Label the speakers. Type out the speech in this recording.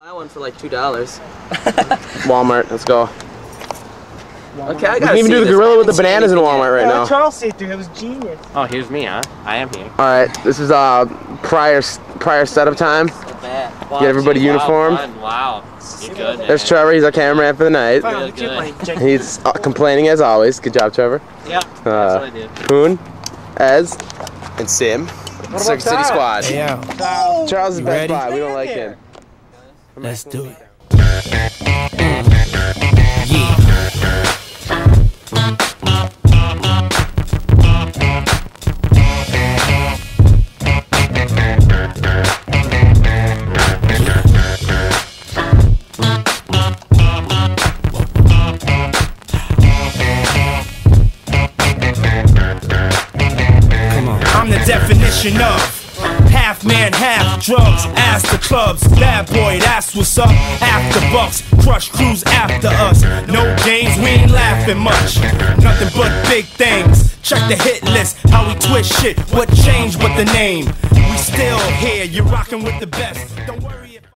Speaker 1: Buy one for like two dollars. Walmart. Let's go. Okay, I
Speaker 2: We
Speaker 1: gotta
Speaker 2: can even do the gorilla with the bananas in Walmart right
Speaker 3: Yeah,
Speaker 2: now.
Speaker 3: Charles see through. It was genius.
Speaker 4: Oh, here's me, huh? I am here.
Speaker 2: All right, this is uh prior prior setup time.
Speaker 1: yet.
Speaker 4: Wow,
Speaker 2: Get everybody
Speaker 4: gee, wow,
Speaker 2: uniformed.
Speaker 4: fun, Wow, you good?
Speaker 2: There's. Trevor. He's our cameraman for the night.
Speaker 3: Fine,
Speaker 4: Really
Speaker 3: the kid
Speaker 4: good.
Speaker 2: He's uh, complaining as always. Good job, Trevor.
Speaker 4: Yeah, that's
Speaker 2: Uh,
Speaker 4: what I did.
Speaker 2: Poon, Ez, and Sim. Circuit City Squad.
Speaker 5: Yeah,
Speaker 2: Charles is
Speaker 5: You
Speaker 2: best
Speaker 5: ready?
Speaker 2: buy. We don't like him.
Speaker 5: Let's do it. Yeah.
Speaker 6: Definition of man, half drugs. Ask the clubs, bad boy, that's what's up. After bucks, crush crews after us. No games, we ain't laughing much. Nothing but big things. Check the hit list, how we twist shit. What changed but the name? We still here, you're rocking with the best. Don't worry.